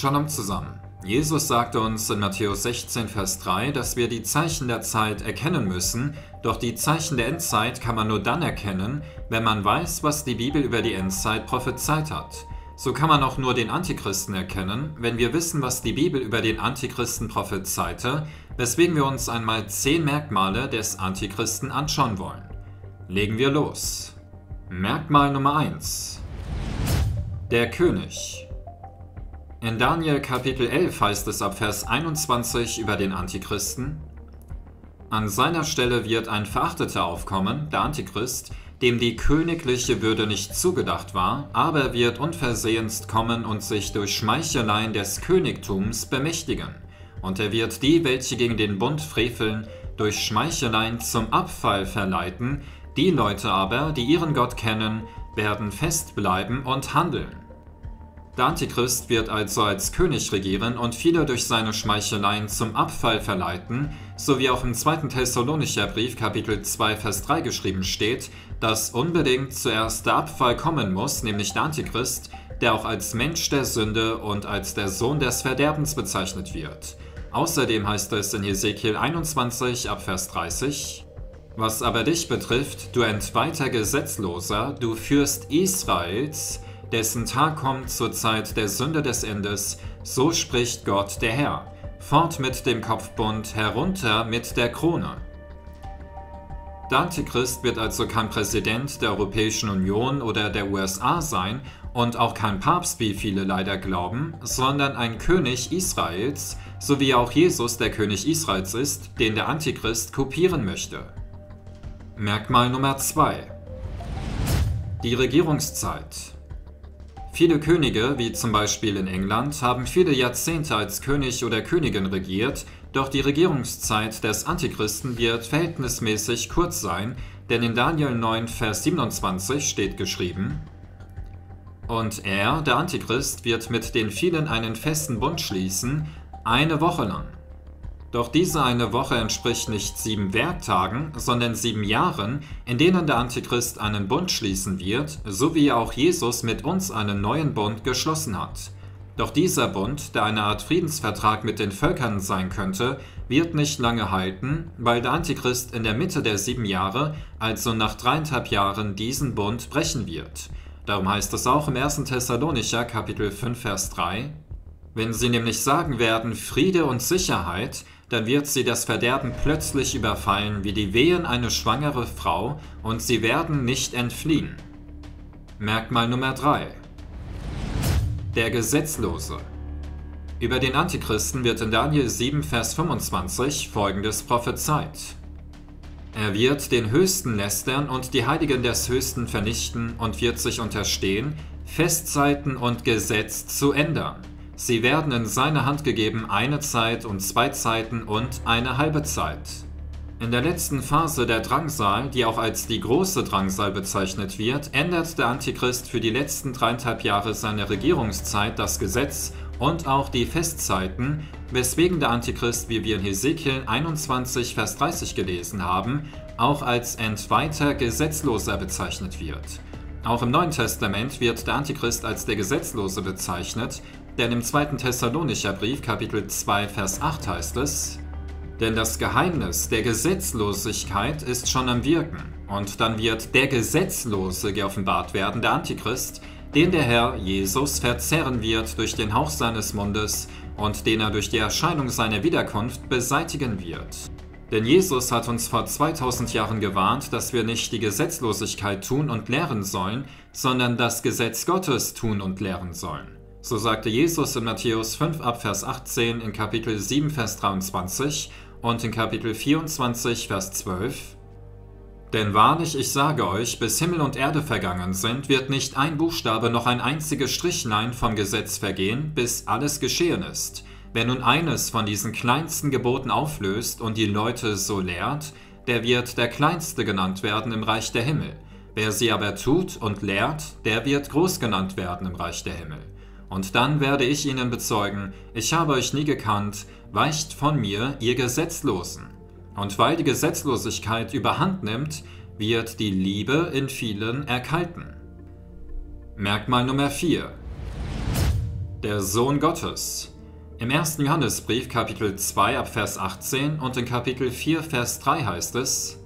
Shalom zusammen. Jesus sagte uns in Matthäus 16, Vers 3, dass wir die Zeichen der Zeit erkennen müssen, doch die Zeichen der Endzeit kann man nur dann erkennen, wenn man weiß, was die Bibel über die Endzeit prophezeit hat. So kann man auch nur den Antichristen erkennen, wenn wir wissen, was die Bibel über den Antichristen prophezeite, weswegen wir uns einmal zehn Merkmale des Antichristen anschauen wollen. Legen wir los. Merkmal Nummer 1. Der König. In Daniel Kapitel 11 heißt es ab Vers 21 über den Antichristen, An seiner Stelle wird ein Verachteter aufkommen, der Antichrist, dem die königliche Würde nicht zugedacht war, aber er wird unversehens kommen und sich durch Schmeicheleien des Königtums bemächtigen. Und er wird die, welche gegen den Bund freveln, durch Schmeicheleien zum Abfall verleiten, die Leute aber, die ihren Gott kennen, werden festbleiben und handeln. Der Antichrist wird also als König regieren und viele durch seine Schmeicheleien zum Abfall verleiten, so wie auch im 2. Thessalonicher Brief Kapitel 2 Vers 3 geschrieben steht, dass unbedingt zuerst der Abfall kommen muss, nämlich der Antichrist, der auch als Mensch der Sünde und als der Sohn des Verderbens bezeichnet wird. Außerdem heißt es in Hesekiel 21 ab Vers 30, Was aber dich betrifft, du entweihter Gesetzloser, du Fürst Israels, dessen Tag kommt zur Zeit der Sünde des Endes, so spricht Gott der Herr. Fort mit dem Kopfbund, herunter mit der Krone. Der Antichrist wird also kein Präsident der Europäischen Union oder der USA sein und auch kein Papst, wie viele leider glauben, sondern ein König Israels, so wie auch Jesus der König Israels ist, den der Antichrist kopieren möchte. Merkmal Nummer 2 Die Regierungszeit Viele Könige, wie zum Beispiel in England, haben viele Jahrzehnte als König oder Königin regiert, doch die Regierungszeit des Antichristen wird verhältnismäßig kurz sein, denn in Daniel 9, Vers 27 steht geschrieben, Und er, der Antichrist, wird mit den vielen einen festen Bund schließen, eine Woche lang. Doch diese eine Woche entspricht nicht sieben Werktagen, sondern sieben Jahren, in denen der Antichrist einen Bund schließen wird, so wie auch Jesus mit uns einen neuen Bund geschlossen hat. Doch dieser Bund, der eine Art Friedensvertrag mit den Völkern sein könnte, wird nicht lange halten, weil der Antichrist in der Mitte der sieben Jahre, also nach dreieinhalb Jahren, diesen Bund brechen wird. Darum heißt es auch im 1. Thessalonicher Kapitel 5 Vers 3, wenn sie nämlich sagen werden Friede und Sicherheit, dann wird sie das Verderben plötzlich überfallen wie die Wehen eine schwangere Frau und sie werden nicht entfliehen. Merkmal Nummer 3 Der Gesetzlose Über den Antichristen wird in Daniel 7, Vers 25 folgendes prophezeit. Er wird den Höchsten lästern und die Heiligen des Höchsten vernichten und wird sich unterstehen, Festzeiten und Gesetz zu ändern. Sie werden in seine Hand gegeben eine Zeit und zwei Zeiten und eine halbe Zeit. In der letzten Phase der Drangsal, die auch als die große Drangsal bezeichnet wird, ändert der Antichrist für die letzten dreieinhalb Jahre seiner Regierungszeit das Gesetz und auch die Festzeiten, weswegen der Antichrist, wie wir in Hesekiel 21, Vers 30 gelesen haben, auch als entweihter Gesetzloser bezeichnet wird. Auch im Neuen Testament wird der Antichrist als der Gesetzlose bezeichnet, denn im 2. Thessalonicher Brief, Kapitel 2, Vers 8 heißt es, denn das Geheimnis der Gesetzlosigkeit ist schon am Wirken, und dann wird der Gesetzlose geoffenbart werden, der Antichrist, den der Herr Jesus verzerren wird durch den Hauch seines Mundes und den er durch die Erscheinung seiner Wiederkunft beseitigen wird. Denn Jesus hat uns vor 2000 Jahren gewarnt, dass wir nicht die Gesetzlosigkeit tun und lehren sollen, sondern das Gesetz Gottes tun und lehren sollen. So sagte Jesus in Matthäus 5 ab Vers 18, in Kapitel 7 Vers 23 und in Kapitel 24 Vers 12. Denn wahrlich, ich sage euch, bis Himmel und Erde vergangen sind, wird nicht ein Buchstabe noch ein einziges Strichlein vom Gesetz vergehen, bis alles geschehen ist. Wer nun eines von diesen kleinsten Geboten auflöst und die Leute so lehrt, der wird der Kleinste genannt werden im Reich der Himmel. Wer sie aber tut und lehrt, der wird groß genannt werden im Reich der Himmel. Und dann werde ich ihnen bezeugen, ich habe euch nie gekannt, weicht von mir, ihr Gesetzlosen. Und weil die Gesetzlosigkeit überhand nimmt, wird die Liebe in vielen erkalten. Merkmal Nummer 4. Der Sohn Gottes. Im 1. Johannesbrief Kapitel 2 ab Vers 18 und in Kapitel 4 Vers 3 heißt es,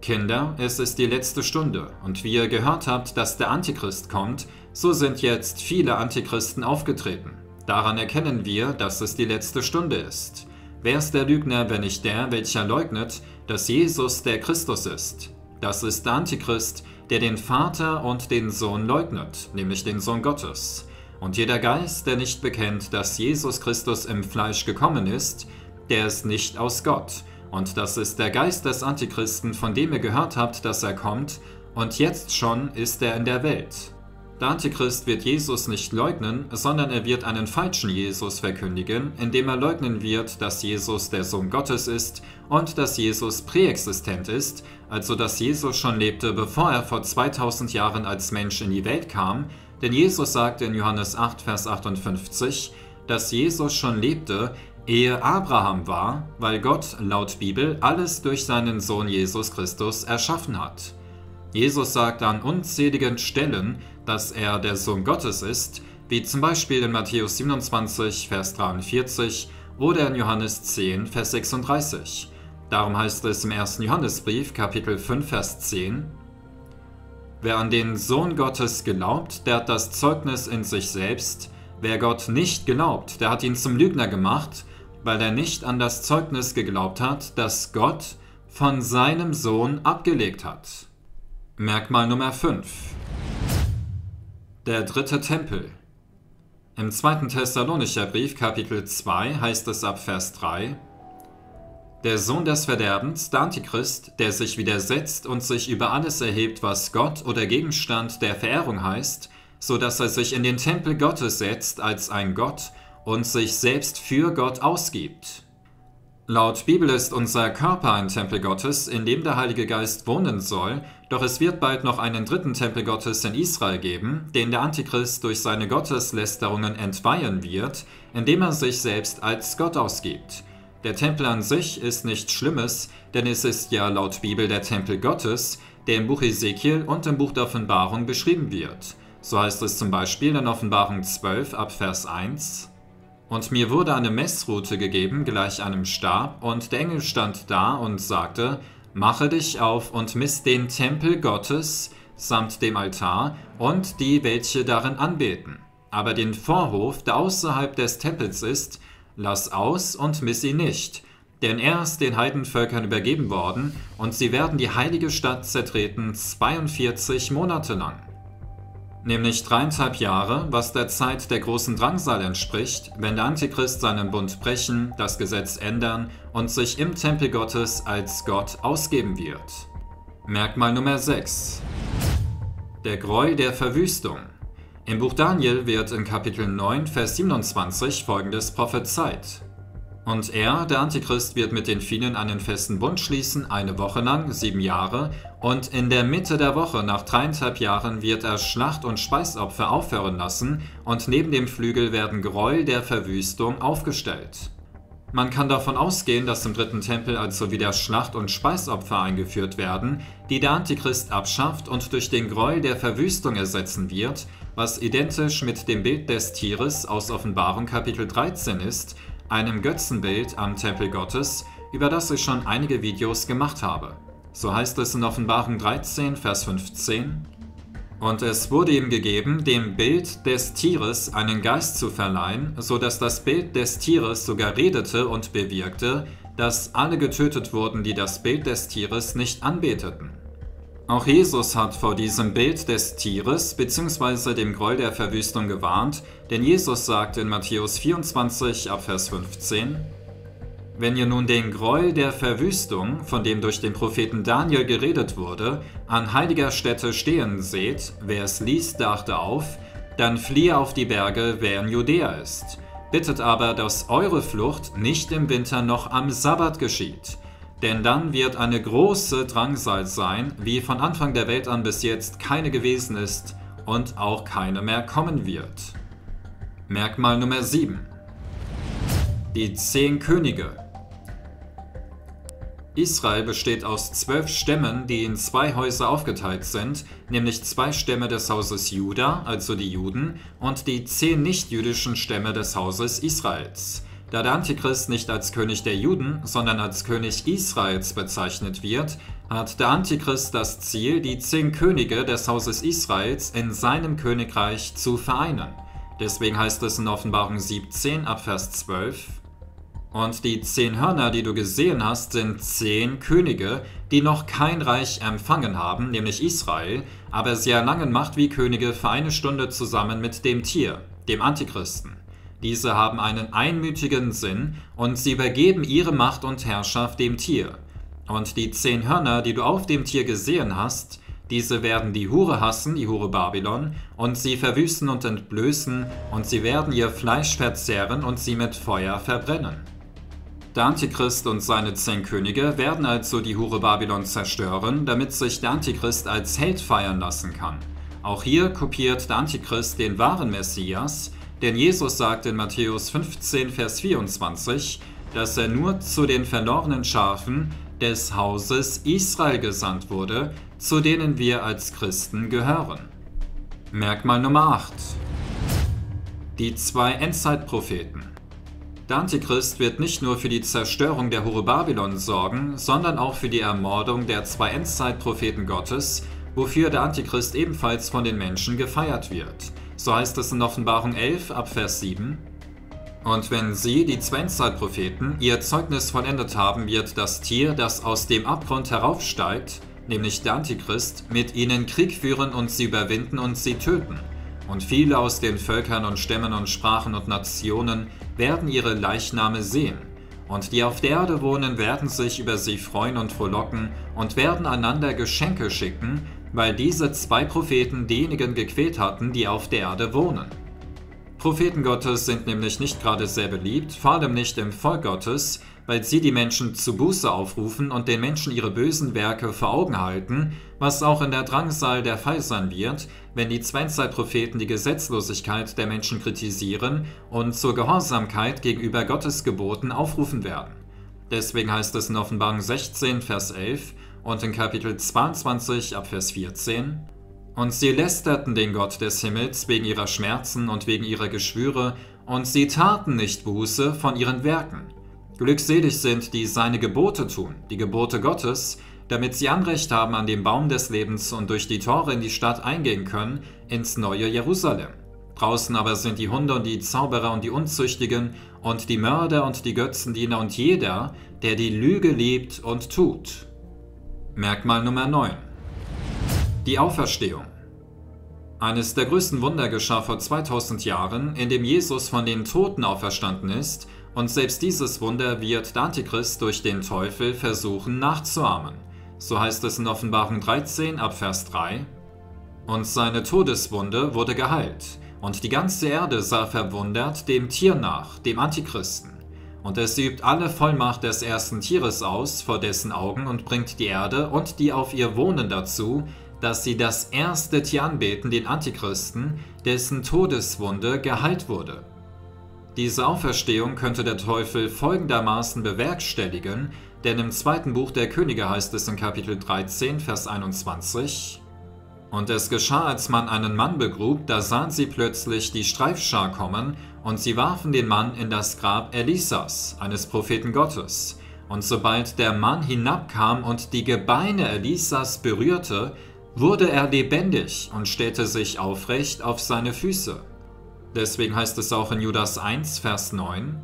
Kinder, es ist die letzte Stunde, und wie ihr gehört habt, dass der Antichrist kommt, so sind jetzt viele Antichristen aufgetreten. Daran erkennen wir, dass es die letzte Stunde ist. Wer ist der Lügner, wenn nicht der, welcher leugnet, dass Jesus der Christus ist? Das ist der Antichrist, der den Vater und den Sohn leugnet, nämlich den Sohn Gottes. Und jeder Geist, der nicht bekennt, dass Jesus Christus im Fleisch gekommen ist, der ist nicht aus Gott. Und das ist der Geist des Antichristen, von dem ihr gehört habt, dass er kommt, und jetzt schon ist er in der Welt. Der Antichrist wird Jesus nicht leugnen, sondern er wird einen falschen Jesus verkündigen, indem er leugnen wird, dass Jesus der Sohn Gottes ist und dass Jesus präexistent ist, also dass Jesus schon lebte, bevor er vor 2000 Jahren als Mensch in die Welt kam, denn Jesus sagte in Johannes 8, Vers 58, dass Jesus schon lebte, ehe Abraham war, weil Gott laut Bibel alles durch seinen Sohn Jesus Christus erschaffen hat. Jesus sagt an unzähligen Stellen, dass er der Sohn Gottes ist, wie zum Beispiel in Matthäus 27, Vers 43 oder in Johannes 10, Vers 36. Darum heißt es im 1. Johannesbrief, Kapitel 5, Vers 10, Wer an den Sohn Gottes glaubt, der hat das Zeugnis in sich selbst. Wer Gott nicht glaubt, der hat ihn zum Lügner gemacht, weil er nicht an das Zeugnis geglaubt hat, das Gott von seinem Sohn abgelegt hat. Merkmal Nummer 5 Der dritte Tempel Im zweiten Thessalonicher Brief Kapitel 2 heißt es ab Vers 3 Der Sohn des Verderbens, der Antichrist, der sich widersetzt und sich über alles erhebt, was Gott oder Gegenstand der Verehrung heißt, so dass er sich in den Tempel Gottes setzt als ein Gott und sich selbst für Gott ausgibt. Laut Bibel ist unser Körper ein Tempel Gottes, in dem der Heilige Geist wohnen soll, doch es wird bald noch einen dritten Tempel Gottes in Israel geben, den der Antichrist durch seine Gotteslästerungen entweihen wird, indem er sich selbst als Gott ausgibt. Der Tempel an sich ist nichts Schlimmes, denn es ist ja laut Bibel der Tempel Gottes, der im Buch Ezekiel und im Buch der Offenbarung beschrieben wird. So heißt es zum Beispiel in Offenbarung 12 ab Vers 1. Und mir wurde eine Messrute gegeben, gleich einem Stab, und der Engel stand da und sagte, Mache dich auf und miss den Tempel Gottes samt dem Altar und die, welche darin anbeten. Aber den Vorhof, der außerhalb des Tempels ist, lass aus und miss ihn nicht, denn er ist den Heidenvölkern übergeben worden, und sie werden die heilige Stadt zertreten 42 Monate lang nämlich dreieinhalb Jahre, was der Zeit der großen Drangsal entspricht, wenn der Antichrist seinen Bund brechen, das Gesetz ändern und sich im Tempel Gottes als Gott ausgeben wird. Merkmal Nummer 6 Der Gräuel der Verwüstung Im Buch Daniel wird in Kapitel 9, Vers 27 folgendes prophezeit. Und er, der Antichrist, wird mit den vielen einen festen Bund schließen, eine Woche lang, sieben Jahre, und in der Mitte der Woche, nach dreieinhalb Jahren, wird er Schlacht- und Speisopfer aufhören lassen, und neben dem Flügel werden Gräuel der Verwüstung aufgestellt. Man kann davon ausgehen, dass im dritten Tempel also wieder Schlacht- und Speisopfer eingeführt werden, die der Antichrist abschafft und durch den Gräuel der Verwüstung ersetzen wird, was identisch mit dem Bild des Tieres aus Offenbarung Kapitel 13 ist, einem Götzenbild am Tempel Gottes, über das ich schon einige Videos gemacht habe. So heißt es in Offenbarung 13, Vers 15. Und es wurde ihm gegeben, dem Bild des Tieres einen Geist zu verleihen, so dass das Bild des Tieres sogar redete und bewirkte, dass alle getötet wurden, die das Bild des Tieres nicht anbeteten. Auch Jesus hat vor diesem Bild des Tieres bzw. dem Groll der Verwüstung gewarnt, denn Jesus sagt in Matthäus 24 ab Vers 15, Wenn ihr nun den Groll der Verwüstung, von dem durch den Propheten Daniel geredet wurde, an heiliger Stätte stehen seht, wer es liest, dachte auf, dann fliehe auf die Berge, wer in Judäa ist. Bittet aber, dass eure Flucht nicht im Winter noch am Sabbat geschieht denn dann wird eine große Drangsal sein, wie von Anfang der Welt an bis jetzt keine gewesen ist und auch keine mehr kommen wird. Merkmal Nummer 7. Die zehn Könige. Israel besteht aus zwölf Stämmen, die in zwei Häuser aufgeteilt sind, nämlich zwei Stämme des Hauses Juda, also die Juden, und die zehn nichtjüdischen Stämme des Hauses Israels. Da der Antichrist nicht als König der Juden, sondern als König Israels bezeichnet wird, hat der Antichrist das Ziel, die zehn Könige des Hauses Israels in seinem Königreich zu vereinen. Deswegen heißt es in Offenbarung 17 ab Vers 12, und die zehn Hörner, die du gesehen hast, sind zehn Könige, die noch kein Reich empfangen haben, nämlich Israel, aber sie erlangen Macht wie Könige für eine Stunde zusammen mit dem Tier, dem Antichristen. Diese haben einen einmütigen Sinn und sie übergeben ihre Macht und Herrschaft dem Tier. Und die zehn Hörner, die du auf dem Tier gesehen hast, diese werden die Hure hassen, die Hure Babylon, und sie verwüsten und entblößen, und sie werden ihr Fleisch verzehren und sie mit Feuer verbrennen. Der Antichrist und seine zehn Könige werden also die Hure Babylon zerstören, damit sich der Antichrist als Held feiern lassen kann. Auch hier kopiert der Antichrist den wahren Messias, denn Jesus sagt in Matthäus 15, Vers 24, dass er nur zu den verlorenen Schafen des Hauses Israel gesandt wurde, zu denen wir als Christen gehören. Merkmal Nummer 8. Die zwei Endzeitpropheten. Der Antichrist wird nicht nur für die Zerstörung der Hure Babylon sorgen, sondern auch für die Ermordung der zwei Endzeitpropheten Gottes, wofür der Antichrist ebenfalls von den Menschen gefeiert wird. So heißt es in Offenbarung 11 ab Vers 7. Und wenn sie, die zwei Endzeitpropheten, ihr Zeugnis vollendet haben, wird das Tier, das aus dem Abgrund heraufsteigt, nämlich der Antichrist, mit ihnen Krieg führen und sie überwinden und sie töten. Und viele aus den Völkern und Stämmen und Sprachen und Nationen werden ihre Leichname sehen. Und die auf der Erde wohnen, werden sich über sie freuen und frohlocken und werden einander Geschenke schicken, weil diese zwei Propheten diejenigen gequält hatten, die auf der Erde wohnen. Propheten Gottes sind nämlich nicht gerade sehr beliebt, vor allem nicht im Volk Gottes, weil sie die Menschen zu Buße aufrufen und den Menschen ihre bösen Werke vor Augen halten, was auch in der Drangsal der Fall sein wird, wenn die Zweizeitpropheten die Gesetzlosigkeit der Menschen kritisieren und zur Gehorsamkeit gegenüber Gottes Geboten aufrufen werden. Deswegen heißt es in Offenbarung 16, Vers 11 und in Kapitel 22 ab Vers 14, und sie lästerten den Gott des Himmels wegen ihrer Schmerzen und wegen ihrer Geschwüre, und sie taten nicht Buße von ihren Werken. Glückselig sind, die seine Gebote tun, die Gebote Gottes, damit sie Anrecht haben an dem Baum des Lebens und durch die Tore in die Stadt eingehen können, ins neue Jerusalem. Draußen aber sind die Hunde und die Zauberer und die Unzüchtigen und die Mörder und die Götzendiener und jeder, der die Lüge liebt und tut. Merkmal Nummer 9. Die Auferstehung. Eines der größten Wunder geschah vor 2000 Jahren, in dem Jesus von den Toten auferstanden ist, und selbst dieses Wunder wird der Antichrist durch den Teufel versuchen nachzuahmen. So heißt es in Offenbarung 13 ab Vers 3. Und seine Todeswunde wurde geheilt, und die ganze Erde sah verwundert dem Tier nach, dem Antichristen. Und es übt alle Vollmacht des ersten Tieres aus vor dessen Augen und bringt die Erde und die auf ihr wohnen dazu, dass sie das erste Tier anbeten, den Antichristen, dessen Todeswunde geheilt wurde. Diese Auferstehung könnte der Teufel folgendermaßen bewerkstelligen, denn im zweiten Buch der Könige heißt es in Kapitel 13, Vers 21, Und es geschah, als man einen Mann begrub, da sahen sie plötzlich die Streifschar kommen, und sie warfen den Mann in das Grab Elisas, eines Propheten Gottes. Und sobald der Mann hinabkam und die Gebeine Elisas berührte, wurde er lebendig und stellte sich aufrecht auf seine Füße. Deswegen heißt es auch in Judas 1, Vers 9,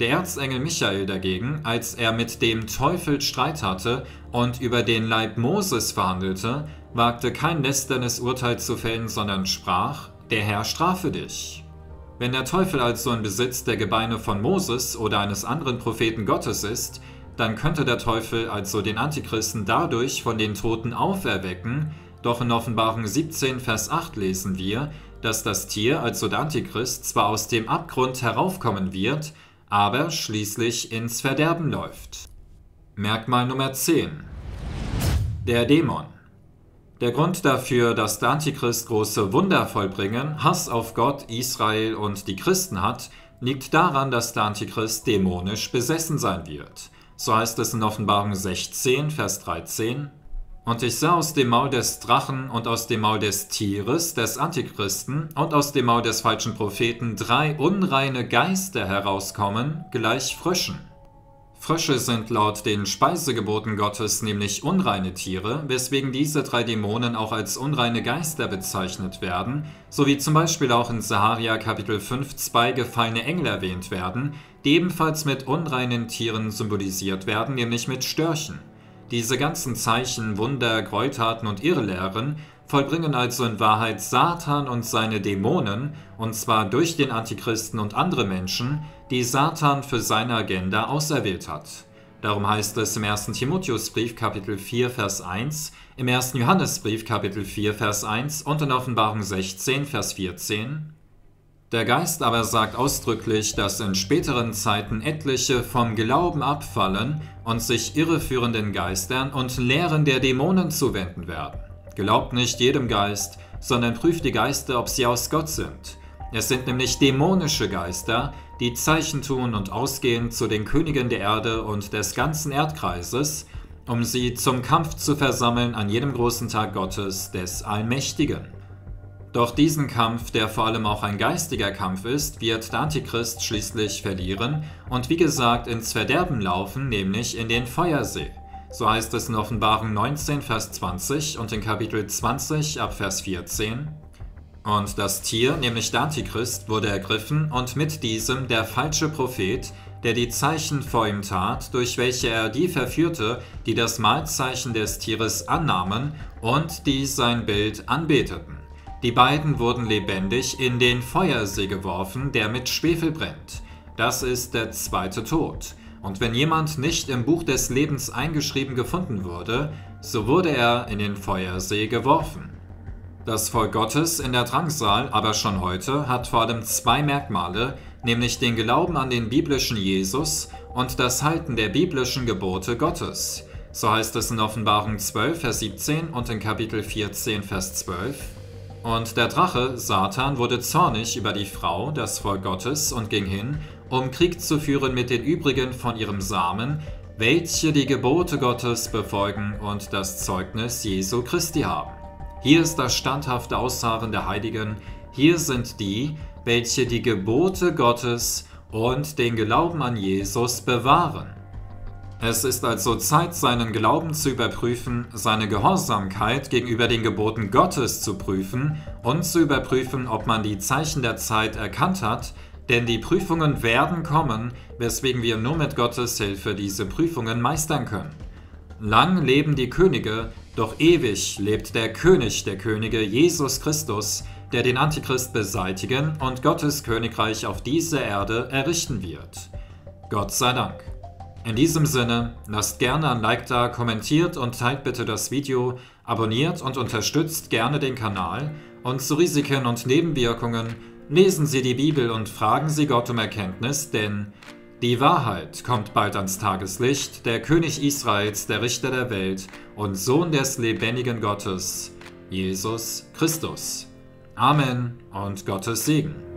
der Erzengel Michael dagegen, als er mit dem Teufel Streit hatte und über den Leib Moses verhandelte, wagte kein lästernes Urteil zu fällen, sondern sprach, der Herr strafe dich. Wenn der Teufel also in Besitz der Gebeine von Moses oder eines anderen Propheten Gottes ist, dann könnte der Teufel also den Antichristen dadurch von den Toten auferwecken, doch in Offenbarung 17, Vers 8 lesen wir, dass das Tier, also der Antichrist, zwar aus dem Abgrund heraufkommen wird, aber schließlich ins Verderben läuft. Merkmal Nummer 10. Der Dämon. Der Grund dafür, dass der Antichrist große Wunder vollbringen, Hass auf Gott, Israel und die Christen hat, liegt daran, dass der Antichrist dämonisch besessen sein wird. So heißt es in Offenbarung 16, Vers 13. Und ich sah aus dem Maul des Drachen und aus dem Maul des Tieres, des Antichristen, und aus dem Maul des falschen Propheten drei unreine Geister herauskommen, gleich Fröschen. Frösche sind laut den Speisegeboten Gottes nämlich unreine Tiere, weswegen diese drei Dämonen auch als unreine Geister bezeichnet werden, sowie zum Beispiel auch in Saharia Kapitel 5 zwei gefallene Engel erwähnt werden, die ebenfalls mit unreinen Tieren symbolisiert werden, nämlich mit Störchen. Diese ganzen Zeichen, Wunder, Gräueltaten und Irrlehren vollbringen also in Wahrheit Satan und seine Dämonen, und zwar durch den Antichristen und andere Menschen, die Satan für seine Agenda auserwählt hat. Darum heißt es im 1. Timotheusbrief Kapitel 4 Vers 1, im 1. Johannesbrief Kapitel 4 Vers 1 und in Offenbarung 16 Vers 14 der Geist aber sagt ausdrücklich, dass in späteren Zeiten etliche vom Glauben abfallen und sich irreführenden Geistern und Lehren der Dämonen zuwenden werden. Glaubt nicht jedem Geist, sondern prüft die Geister, ob sie aus Gott sind. Es sind nämlich dämonische Geister, die Zeichen tun und ausgehen zu den Königen der Erde und des ganzen Erdkreises, um sie zum Kampf zu versammeln an jedem großen Tag Gottes des Allmächtigen. Doch diesen Kampf, der vor allem auch ein geistiger Kampf ist, wird der Antichrist schließlich verlieren und wie gesagt ins Verderben laufen, nämlich in den Feuersee. So heißt es in Offenbarung 19, Vers 20 und in Kapitel 20 ab Vers 14. Und das Tier, nämlich der Antichrist, wurde ergriffen und mit diesem der falsche Prophet, der die Zeichen vor ihm tat, durch welche er die verführte, die das Mahlzeichen des Tieres annahmen und die sein Bild anbeteten. Die beiden wurden lebendig in den Feuersee geworfen, der mit Schwefel brennt. Das ist der zweite Tod. Und wenn jemand nicht im Buch des Lebens eingeschrieben gefunden wurde, so wurde er in den Feuersee geworfen. Das Volk Gottes in der Drangsal aber schon heute hat vor allem zwei Merkmale, nämlich den Glauben an den biblischen Jesus und das Halten der biblischen Gebote Gottes. So heißt es in Offenbarung 12, Vers 17 und in Kapitel 14, Vers 12. Und der Drache, Satan, wurde zornig über die Frau, das Volk Gottes, und ging hin, um Krieg zu führen mit den übrigen von ihrem Samen, welche die Gebote Gottes befolgen und das Zeugnis Jesu Christi haben. Hier ist das standhafte Ausharren der Heiligen, hier sind die, welche die Gebote Gottes und den Glauben an Jesus bewahren. Es ist also Zeit, seinen Glauben zu überprüfen, seine Gehorsamkeit gegenüber den Geboten Gottes zu prüfen und zu überprüfen, ob man die Zeichen der Zeit erkannt hat, denn die Prüfungen werden kommen, weswegen wir nur mit Gottes Hilfe diese Prüfungen meistern können. Lang leben die Könige, doch ewig lebt der König der Könige, Jesus Christus, der den Antichrist beseitigen und Gottes Königreich auf dieser Erde errichten wird. Gott sei Dank. In diesem Sinne, lasst gerne ein Like da, kommentiert und teilt bitte das Video, abonniert und unterstützt gerne den Kanal und zu Risiken und Nebenwirkungen lesen Sie die Bibel und fragen Sie Gott um Erkenntnis, denn die Wahrheit kommt bald ans Tageslicht, der König Israels, der Richter der Welt und Sohn des lebendigen Gottes, Jesus Christus. Amen und Gottes Segen.